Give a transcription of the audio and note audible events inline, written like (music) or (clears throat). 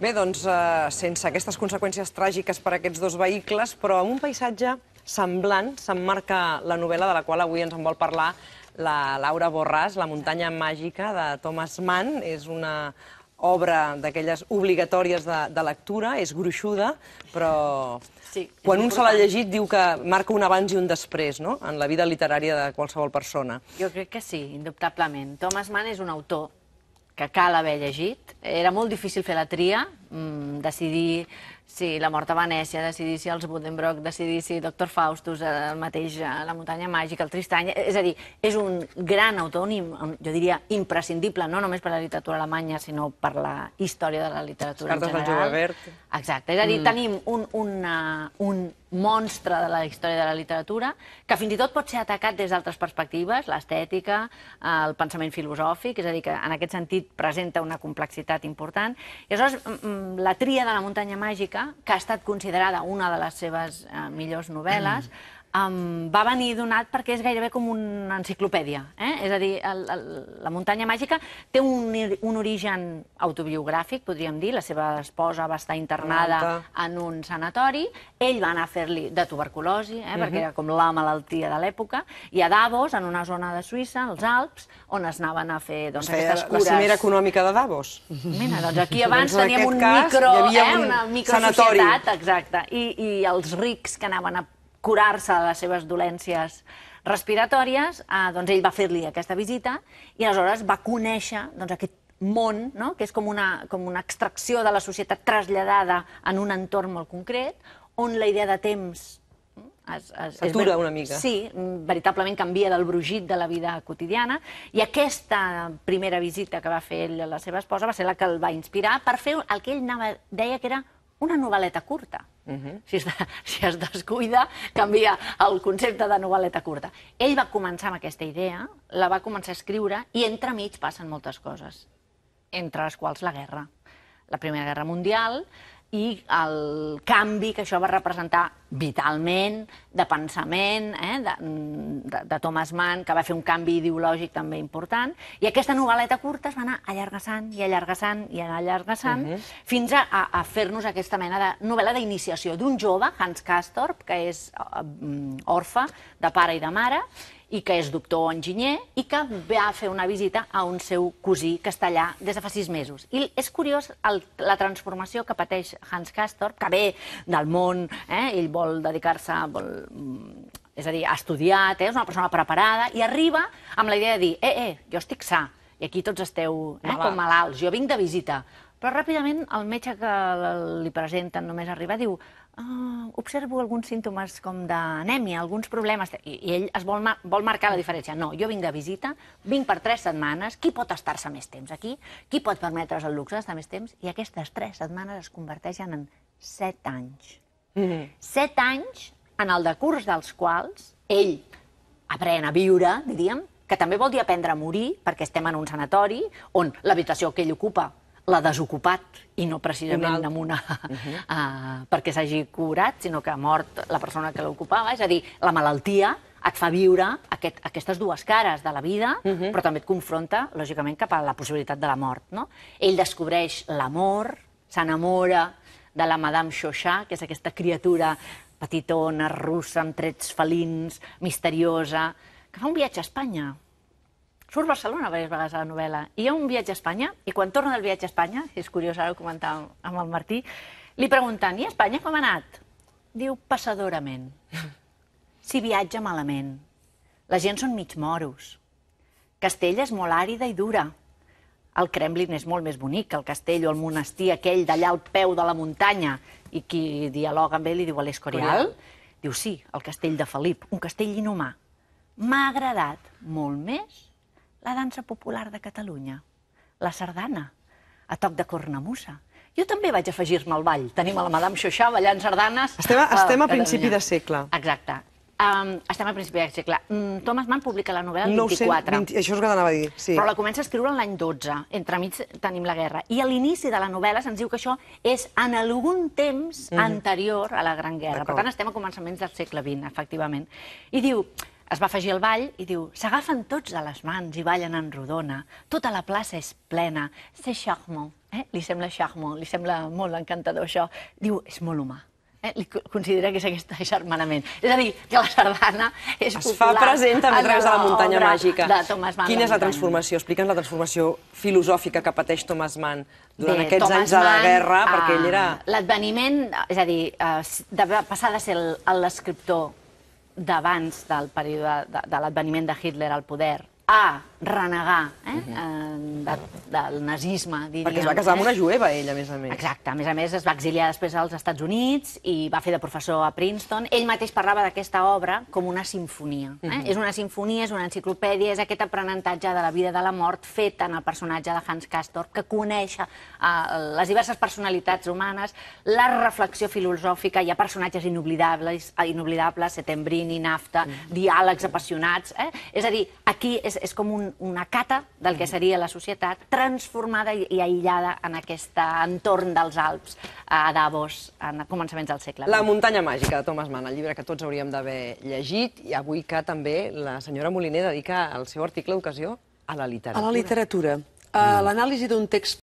Bé, doncs, eh, sense aquestes conseqüències tràgiques per a aquests dos vehicles, però amb un paisatge semblant s'emmarca la novel·la de la qual avui ens en vol parlar la Laura Borràs, La muntanya màgica, de Thomas Mann. És una obra d'aquelles obligatòries de, de lectura, és gruixuda, però Sí, és quan un se l'ha llegit diu que marca un abans i un després no? en la vida literària de qualsevol persona. Jo crec que sí, indubtablement. Thomas Mann és un autor que cal haver llegit. Era molt difícil fer la tria, mm, decidir si La mort a Venècia, decidir si els Buddenbrock, decidir si Doctor Faustus, el mateix eh, La muntanya màgica, el Tristany... És a dir, és un gran autor, un, im- un, jo diria imprescindible, no només per la literatura alemanya, sinó per la història de la literatura Cartes en del general. jove Goethe. Exacte, és a dir, mm. tenim un, una, un monstre de la història de la literatura que fins i tot pot ser atacat des d'altres perspectives, l'estètica, el pensament filosòfic, és a dir, que en aquest sentit presenta una complexitat important. I aleshores, mm, mm, la tria de la muntanya màgica, que ha estat considerada una de les seves eh, millors novel·les, (clears throat) um, va venir donat perquè és gairebé com una enciclopèdia. Eh? És a dir, el, el, la muntanya màgica té un, un origen autobiogràfic, podríem dir. La seva esposa va estar internada en un sanatori. Ell va anar a fer-li de tuberculosi, eh? perquè era com la malaltia de l'època, i a Davos, en una zona de Suïssa, als Alps, on es anaven a fer doncs, Feia aquestes la cures... cimera econòmica de Davos. Mira, doncs aquí abans Doncs en teníem un cas micro, hi havia eh, un una sanatori. microsocietat, exacte, i, i els rics que anaven a curar-se de les seves dolències respiratòries, eh, doncs ell va fer-li aquesta visita i aleshores va conèixer doncs, aquest món, no? que és com una, com una extracció de la societat traslladada en un entorn molt concret, on la idea de temps mm, S'atura una mica. Sí, veritablement canvia del brugit de la vida quotidiana i aquesta primera visita que va fer ell a la seva esposa va ser la que el va inspirar per fer el que ell anava, deia que era una novel·leta curta. si, es, de- si es descuida, canvia el concepte de novel·leta curta. Ell va començar amb aquesta idea, la va començar a escriure i entremig passen moltes coses, entre les quals la guerra. La Primera Guerra Mundial i el canvi que això va representar vitalment, de pensament, eh, de, de, de Thomas Mann, que va fer un canvi ideològic també important, i aquesta novel·leta curta es va anar allargassant i allargassant i allargassant, fins a, a, a fer-nos aquesta mena de novel·la d'iniciació d'un jove, Hans Castorp, que és mm, orfe de pare i de mare, i que és doctor enginyer i que va fer una visita a un seu cosí que està allà des de fa sis mesos. I és curiós el, la transformació que pateix Hans Castorp, que ve del món, eh? ell vol dedicar-se, vol, mm, és a dir, ha estudiat, eh? és una persona preparada, i arriba amb la idea de dir, eh, eh, jo estic sa, i aquí tots esteu eh, Malalts. com malalts, jo vinc de visita. Però ràpidament el metge que li presenten només arribar diu ah, observo alguns símptomes com d'anèmia, alguns problemes, i, i ell es vol, mar vol marcar la diferència. No, jo vinc de visita, vinc per tres setmanes, qui pot estar-se més temps aquí? Qui pot permetre's el luxe d'estar més temps? I aquestes tres setmanes es converteixen en set anys. Set anys en el decurs dels quals ell aprèn a viure, diríem, que també vol dir aprendre a morir, perquè estem en un sanatori on l'habitació que ell ocupa l'ha desocupat i no precisament Un amb una, uh, (laughs) perquè s'hagi curat, sinó que ha mort la persona que l'ocupava. És a dir, la malaltia et fa viure aquest, aquestes dues cares de la vida, però també et confronta, lògicament, cap a la possibilitat de la mort. No? Ell descobreix l'amor, s'enamora de la Madame Chauchat, que és aquesta criatura petitona, russa, amb trets felins, misteriosa, que fa un viatge a Espanya. Surt a Barcelona diverses vegades a la novel·la. I hi ha un viatge a Espanya, i quan torna del viatge a Espanya, és curiós, ara ho comentàvem amb el Martí, li pregunten, i a Espanya com ha anat? Diu, passadorament. Si viatja malament. La gent són mig moros. Castella és molt àrida i dura. El Kremlin és molt més bonic que el castell o el monestir aquell d'allà al peu de la muntanya. I qui dialoga amb ell li diu a l'Escorial, diu sí, el castell de Felip, un castell inhumà. M'ha agradat molt més la dansa popular de Catalunya, la sardana, a toc de cornamusa. Jo també vaig afegir-me al ball. Tenim a la Madame Xoixà ballant sardanes. Estem a- estem a Catalunya. principi de segle. Exacte. Um, estem a principi de segle. Mm, Thomas Mann publica la novel·la el 900, 24. 20, això és el que t'anava a dir, sí. Però la comença a escriure l'any 12. Entremig tenim la guerra. I a l'inici de la novel·la se'ns diu que això és en algun temps anterior a la Gran Guerra. Per tant, estem a començaments del segle XX, efectivament. I diu, es va afegir al ball i diu s'agafen tots a les mans i ballen en rodona. Tota la plaça és plena. C'est charmant. Eh? Li sembla charmant, li sembla molt encantador això. Diu, és molt humà. Eh? Li considera que és aquest agermanament. És a dir, que la sardana és Es fa popular present també a través de la muntanya màgica. De Thomas Mann. Quina és la transformació? Explica'ns la transformació filosòfica que pateix Thomas Mann durant Bé, aquests Thomas anys de la Mann, guerra, eh, perquè ell era... L'adveniment, és a dir, eh, de passar de ser l'escriptor d'abans del període de, de l'adveniment de Hitler al poder a renegar eh, eh, de, del nazisme, diríem. Perquè es va casar amb eh? una jueva, ell, a més a més. Exacte, a més a més es va exiliar després als Estats Units i va fer de professor a Princeton. Ell mateix parlava d'aquesta obra com una sinfonia. Eh? És una sinfonia, és una enciclopèdia, és aquest aprenentatge de la vida i de la mort fet en el personatge de Hans Castorp, que coneix eh, les diverses personalitats humanes, la reflexió filosòfica, hi ha personatges inoblidables, eh, inoblidables Settembrini, Nafta, diàlegs apassionats. Eh? És a dir, aquí és, és com un, una cata del que seria la societat transformada i, i aïllada en aquest entorn dels Alps a Davos en començaments del segle La muntanya màgica de Thomas Mann, el llibre que tots hauríem d'haver llegit, i avui que també la senyora Moliner dedica el seu article d'ocasió a la literatura. A la literatura. A l'anàlisi d'un text